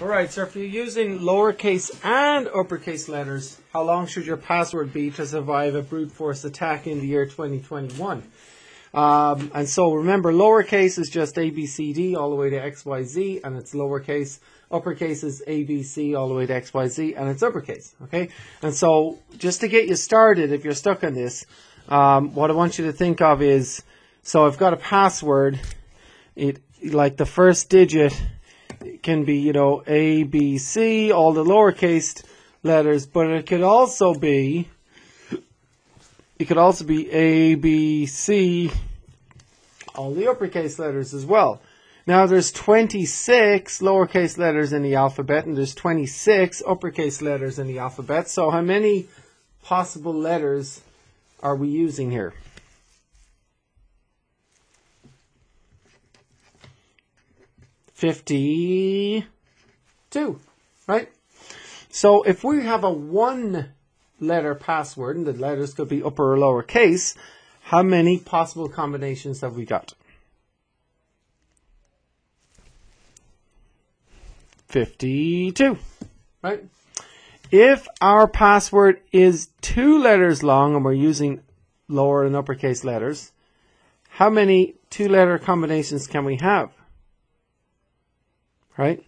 Alright, so if you're using lowercase and uppercase letters, how long should your password be to survive a brute force attack in the year 2021? Um, and so remember, lowercase is just A, B, C, D all the way to X, Y, Z, and it's lowercase. Uppercase is A, B, C all the way to X, Y, Z, and it's uppercase. Okay? And so just to get you started, if you're stuck on this, um, what I want you to think of is, so I've got a password. It like the first digit can be, you know, A, B, C, all the lowercase letters, but it could also be, it could also be A, B, C, all the uppercase letters as well. Now there's 26 lowercase letters in the alphabet and there's 26 uppercase letters in the alphabet. So how many possible letters are we using here? Fifty-two, right? So if we have a one letter password, and the letters could be upper or lower case, how many possible combinations have we got? 52, right? If our password is two letters long and we're using lower and uppercase letters, how many two letter combinations can we have? Right?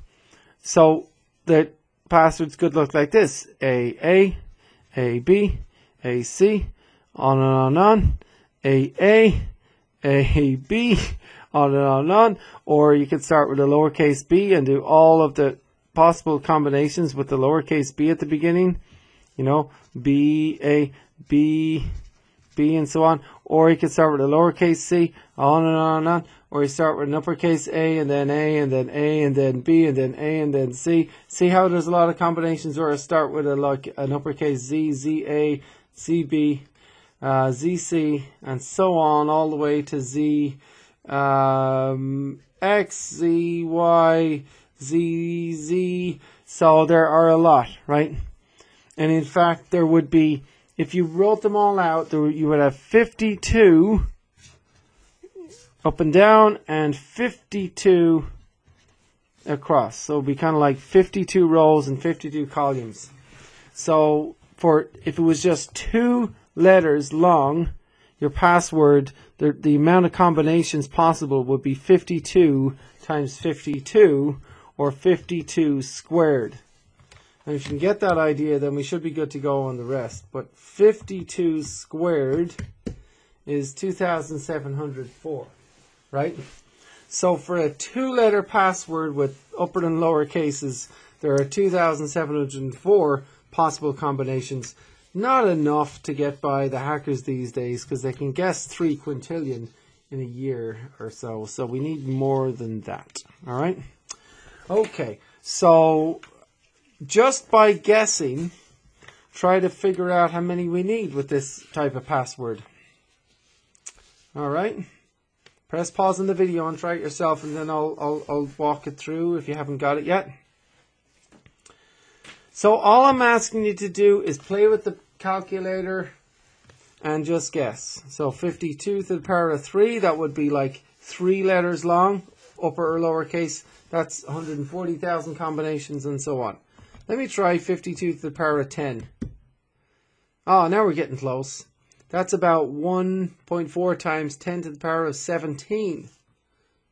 So the passwords could look like this A A, A B, A C, on and on and on, A A, A B, on and on and on. Or you could start with a lowercase b and do all of the possible combinations with the lowercase b at the beginning. You know, B, A, B, B, and so on. Or you could start with a lowercase c, on and on and on. Or you start with an uppercase A, and then A, and then A, and then B, and then A, and then C. See how there's a lot of combinations where I start with a like an uppercase Z, Z, A, Z, B, uh, ZC, and so on, all the way to Z, um, X, Z, Y, Z, Z. So there are a lot, right? And in fact, there would be, if you wrote them all out, you would have 52 up and down and 52 across. So it would be kind of like 52 rows and 52 columns. So for if it was just two letters long, your password, the, the amount of combinations possible would be 52 times 52 or 52 squared. And if you can get that idea, then we should be good to go on the rest. But 52 squared is 2,704, right? So for a two-letter password with upper and lower cases, there are 2,704 possible combinations. Not enough to get by the hackers these days because they can guess three quintillion in a year or so. So we need more than that. All right. Okay. So just by guessing, try to figure out how many we need with this type of password. All right. Press pause on the video and try it yourself, and then I'll, I'll, I'll walk it through if you haven't got it yet. So all I'm asking you to do is play with the calculator and just guess. So 52 to the power of 3, that would be like three letters long, upper or lower case. That's 140,000 combinations and so on. Let me try 52 to the power of 10. Oh, now we're getting close. That's about 1.4 times 10 to the power of 17.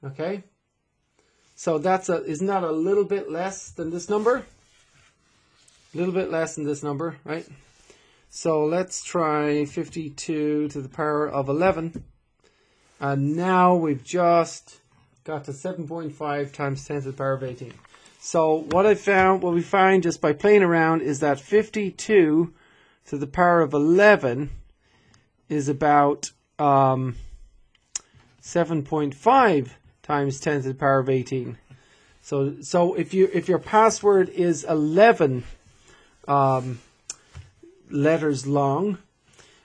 Okay? So that's a, isn't that a little bit less than this number? A little bit less than this number, right? So let's try 52 to the power of 11. And now we've just got to 7.5 times 10 to the power of 18. So what I found, what we find just by playing around is that 52 to the power of 11 is about um, 7.5 times 10 to the power of 18. So, so if you if your password is 11 um, letters long,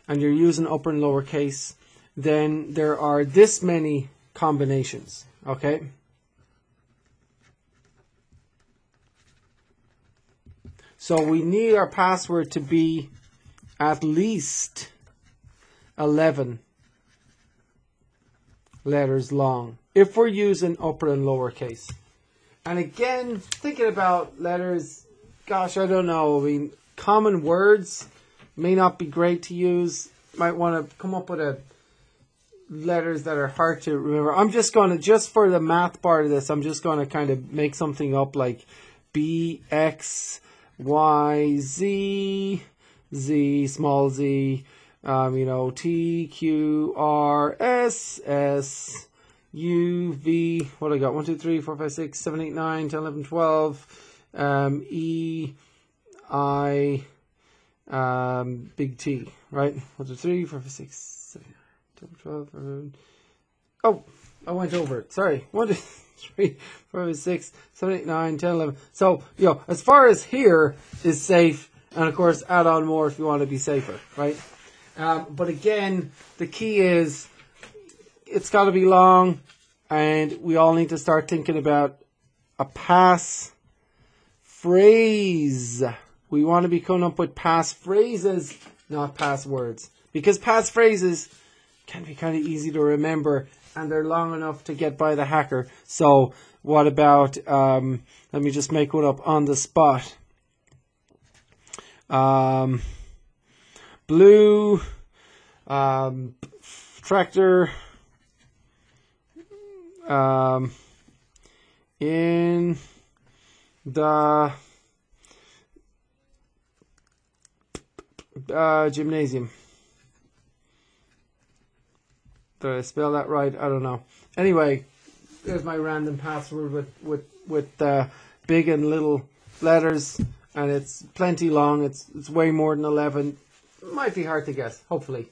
and you're using upper and lower case, then there are this many combinations. Okay. So we need our password to be at least 11 letters long if we're using upper and lower case. And again, thinking about letters, gosh, I don't know. I mean, common words may not be great to use. Might want to come up with a letters that are hard to remember. I'm just going to just for the math part of this, I'm just going to kind of make something up like B X Y Z Z small z um, you know, T, Q, R, S, S, U, V, what I got? 1, 2, 3, 4, 5, 6, 7, 8, 9, 10, 11, 12, um, E, I, um, big T, right? 1, 2, 3, 4, 5, 6, 7, 10, 12, 11. Oh, I went over it. Sorry. 1, 2, 3, 4, 6, 7, 8, 9, 10, 11. So, you know, as far as here is safe, and of course, add on more if you want to be safer, right? Um, but again, the key is it's got to be long, and we all need to start thinking about a pass phrase. We want to be coming up with pass phrases, not pass words, because pass phrases can be kind of easy to remember and they're long enough to get by the hacker. So, what about? Um, let me just make one up on the spot. Um, blue um, tractor um, in the uh, gymnasium. Did I spell that right? I don't know. Anyway, there's my random password with with with uh, big and little letters, and it's plenty long. It's it's way more than eleven. Might be hard to guess. Hopefully.